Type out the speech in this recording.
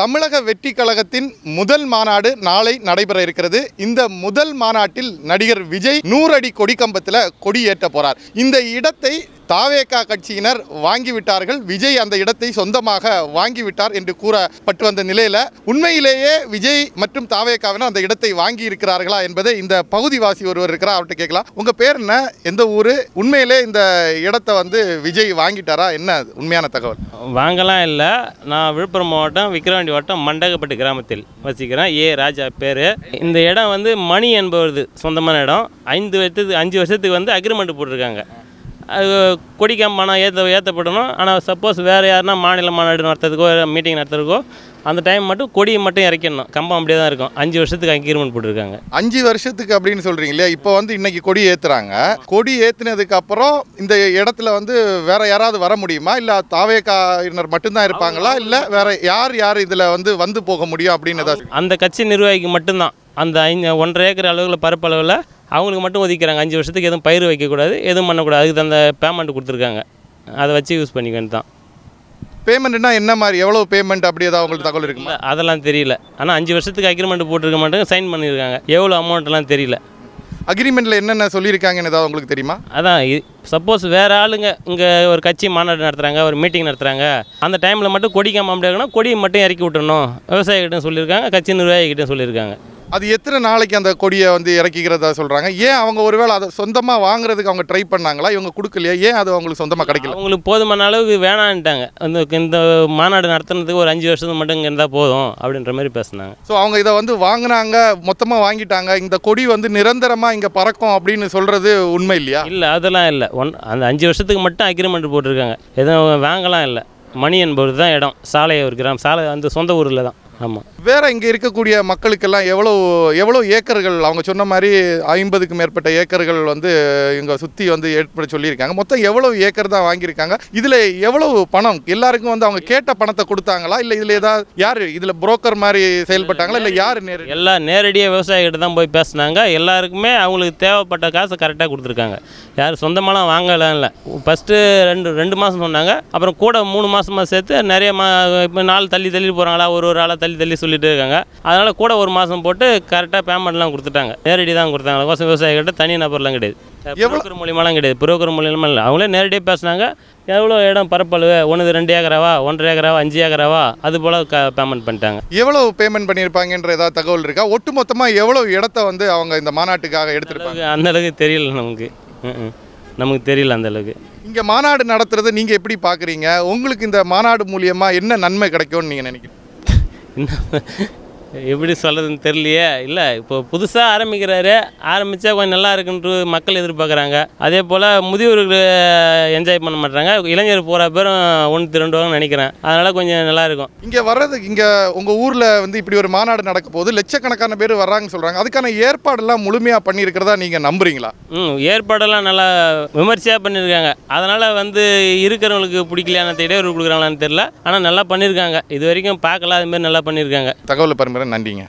தமிழக வெற்றி கழகத்தின் முதல் மாநாடு நாளை நடைபெற இருக்கிறது. இந்த முதல் மாநாட்டில் நடிகர் விஜய் நூறடி கொடிக்கம்பத்தில் கொடி ஏற்ற போறார். இந்த இடத்தை தாவேகா கட்சியினர் வாங்கிவிட்டார்கள். விஜய் அந்த இடத்தை சொந்தமாக வாங்கிவிட்டார் என்று கூறப்பட்டு வந்த நிலையில் உண்மையிலேயே விஜய் மற்றும் தாவேகாவினர் அந்த இடத்தை வாங்கி இருக்கிறார்களா என்பதை இந்த பகுதிவாசி ஒருவர் இருக்கிறார். அவர்கிட்ட கேட்கலாம். உங்கள் பேர் என்ன? எந்த ஊர்? உண்மையிலே இந்த இடத்தை வந்து விஜய் வாங்கிட்டாரா? என்ன உண்மையான தகவல்? வாங்கலாம் இல்லை. நான் விழுப்புரம் மாவட்டம் விக்கிரவாண்டி வட்டம் மண்டகப்பட்டு கிராமத்தில் வசிக்கிறேன். ஏ. ராஜா பேர். இந்த இடம் வந்து மணி என்பவரது சொந்தமான இடம். ஐந்து வருஷத்துக்கு அஞ்சு வருஷத்துக்கு வந்து அக்ரிமெண்ட் போட்டிருக்காங்க. அது கொடிக்கம் பணம் ஏற்ற ஏற்றப்படணும் ஆனால் சப்போஸ் வேறு யாருன்னா மாநில மாநாடு நடத்துறதுக்கோ மீட்டிங் நடத்துறதுக்கோ அந்த டைம் மட்டும் கொடியை மட்டும் இறக்கிடணும். கம்பம் அப்படியே தான் இருக்கும். அஞ்சு வருஷத்துக்கு அக்ரிமெண்ட் போட்டிருக்காங்க. அஞ்சு வருஷத்துக்கு அப்படின்னு சொல்றீங்க இல்லையா? இப்போ வந்து இன்னைக்கு கொடி ஏத்துறாங்க. கொடி ஏத்துனதுக்கு அப்புறம் இந்த இடத்துல வந்து வேற யாராவது வர முடியுமா? இல்ல தாவேக்காயினர் மட்டும்தான் இருப்பாங்களா? இல்ல வேற யார் யார் இதுல வந்து வந்து போக முடியும் அப்படின்னு அந்த கட்சி நிர்வாகிக்கு மட்டும்தான். அந்த ஒன்றரை ஏக்கர் அளவில் பரப்பளவில் அவங்களுக்கு மட்டும் ஒதுக்கிறாங்க. அஞ்சு வருஷத்துக்கு எதுவும் பயிர் வைக்கக்கூடாது எதுவும் பண்ணக்கூடாது. அதுக்கு அந்த பேமெண்ட் கொடுத்துருக்காங்க. அதை வச்சு யூஸ் பண்ணிக்க வேண்டியது பேமெண்ட்னா என்ன மாதிரி? எவ்வளவு பேமெண்ட் அப்படி ஏதாவது உங்களுக்கு தகவல் இருக்குமா? தான் அதெல்லாம் தெரியல. ஆனால் அஞ்சு வருஷத்துக்கு அக்ரிமெண்ட் போட்டிருக்க மாட்டாங்க சைன் பண்ணியிருக்காங்க. எவ்வளோ அமௌண்ட்லாம் தெரியல. அக்ரிமெண்ட்ல என்னென்ன சொல்லியிருக்காங்கன்னு ஏதாவது உங்களுக்கு தெரியுமா? அதான் சப்போஸ் வேறு ஆளுங்க இங்கே ஒரு கட்சி மாநாடு நடத்துகிறாங்க ஒரு மீட்டிங் நடத்துகிறாங்க அந்த டைமில் மட்டும் கொடி காம முடியாதுன்னா கொடியை மட்டும் இறக்கி விட்டுறணும். விவசாயிகிட்டும் சொல்லியிருக்காங்க கட்சி நிர்வாகிகிட்டும் சொல்லியிருக்காங்க. அது எத்தனை நாளைக்கு அந்த கொடியை வந்து இறக்கிக்கிறதா சொல்றாங்க? ஏன் அவங்க ஒருவேளை அதை சொந்தமா வாங்குறதுக்கு அவங்க ட்ரை பண்ணாங்களா? இவங்க கொடுக்கலையா? ஏன் அது அவங்களுக்கு சொந்தமா கிடைக்கல? அவங்களுக்கு போதுமான அளவுக்கு வேணான்ட்டாங்க. அந்த இந்த மாநாடு நடத்துனதுக்கு ஒரு அஞ்சு வருஷத்துக்கு மட்டும் இங்கே இருந்தால் போதும் அப்படின்ற மாதிரி பேசுனாங்க. ஸோ அவங்க இதை வந்து வாங்குனாங்க மொத்தமாக வாங்கிட்டாங்க. இந்த கொடி வந்து நிரந்தரமாக இங்கே பறக்கும் அப்படின்னு சொல்கிறது உண்மை இல்லையா? இல்லை அதெல்லாம் இல்லை. ஒன் அந்த அஞ்சு வருஷத்துக்கு மட்டும் அக்ரிமெண்ட் போட்டிருக்காங்க. எதுவும் வாங்கலாம் இல்லை. மணி என்பவர் தான் இடம். சாலை ஒரு கிராமம் சாலை அந்த சொந்த ஊரில் தான். ஆமாம் வேற இங்கே இருக்கக்கூடிய மக்களுக்கெல்லாம் எவ்வளோ எவ்வளோ ஏக்கர்கள் அவங்க சொன்ன மாதிரி ஐம்பதுக்கு மேற்பட்ட ஏக்கர்கள் வந்து இங்கே சுற்றி வந்து ஏற்பட சொல்லியிருக்காங்க. மொத்தம் எவ்வளோ ஏக்கர் தான் வாங்கியிருக்காங்க? இதில் எவ்வளவு பணம்? எல்லாருக்கும் வந்து அவங்க கேட்ட பணத்தை கொடுத்தாங்களா? இல்லை இதில் ஏதாவது யார்? இதில் புரோக்கர் மாதிரி செயல்பட்டாங்களா? இல்லை யார் நேரு எல்லாம் நேரடியாக விவசாயிகிட்ட தான் போய் பேசுனாங்க. எல்லாருக்குமே அவங்களுக்கு தேவைப்பட்ட காசை கரெக்டாக கொடுத்துருக்காங்க. யார் சொந்தமாலாம் வாங்கலாம் இல்லை. ஃபஸ்ட்டு ரெண்டு ரெண்டு மாதம் சொன்னாங்க. அப்புறம் கூட மூணு மாதமாக சேர்த்து நிறைய மா இப்போ நாள் தள்ளி தள்ளி போகிறாங்களா ஒரு ஒரு ஆளாக தள்ளி தள்ளி சொல்லிட்டு இருக்காங்க. அதனால் கூட ஒரு மாதம் போட்டு கரெக்டாக பேமெண்ட்லாம் கொடுத்துட்டாங்க. நேரடி தான் கொடுத்தாங்க. கோசம் விவசாயிகிட்ட தனி நபர்லாம் கிடையாது. புரோக்கர் மூலியமாலாம் கிடையாது. புரோக்கர் மூலியமாக இல்லை. அவங்களே நேரடியாக பேசுனாங்க. எவ்வளோ இடம் பரப்பளவு? ஒன்று ரெண்டு ஏக்கராவா? ஒன்றரை ஏக்கராவா? அஞ்சு ஏக்கராவா? அது போல் க பேமெண்ட் பண்ணிட்டாங்க. எவ்வளவு பேமெண்ட் பண்ணியிருப்பாங்கன்ற ஏதாவது தகவல் இருக்கா? ஒட்டுமொத்தமாக எவ்வளவு இடத்த வந்து அவங்க இந்த மாநாட்டுக்காக எடுத்திருப்பாங்க? அந்த அளவுக்கு தெரியல நமக்கு. நமக்கு தெரியல அந்த அளவுக்கு. இங்கே மாநாடு நடத்துறதை நீங்கள் எப்படி பார்க்குறீங்க உங்களுக்கு இந்த மாநாடு மூலியமாக என்ன நன்மை கிடைக்கும்னு நீங்கள் நினைக்கிறீங்க? இன்னும் எப்படி சொல்கிறதுன்னு தெரியலையே. இல்லை இப்போ புதுசாக ஆரம்பிக்கிறாரு. ஆரம்பித்தா கொஞ்சம் நல்லா இருக்குன்ட்டு மக்கள் எதிர்பார்க்குறாங்க. அதே போல் முதியோர்கள் என்ஜாய் பண்ண மாட்டாங்க இளைஞர் போகிற பேரும் ஒன்று திரண்டுவாங்கன்னு நினைக்கிறேன். அதனால் கொஞ்சம் நல்லா இருக்கும். இங்கே வர்றதுக்கு இங்கே உங்கள் ஊரில் வந்து இப்படி ஒரு மாநாடு நடக்க போது லட்சக்கணக்கான பேர் வர்றாங்கன்னு சொல்கிறாங்க அதுக்கான ஏற்பாடெல்லாம் முழுமையாக பண்ணியிருக்கிறதா நீங்கள் நம்புறீங்களா? ம் ஏற்பாடெல்லாம் நல்லா விமர்சையாக பண்ணியிருக்காங்க. அதனால் வந்து இருக்கிறவங்களுக்கு பிடிக்கலையான இடையூறு கொடுக்குறாங்களான்னு தெரில ஆனால் நல்லா பண்ணியிருக்காங்க. இது வரைக்கும் பார்க்கல அதுமாரி நல்லா பண்ணியிருக்காங்க. தகவல் பரம்பரை நன்றிங்க.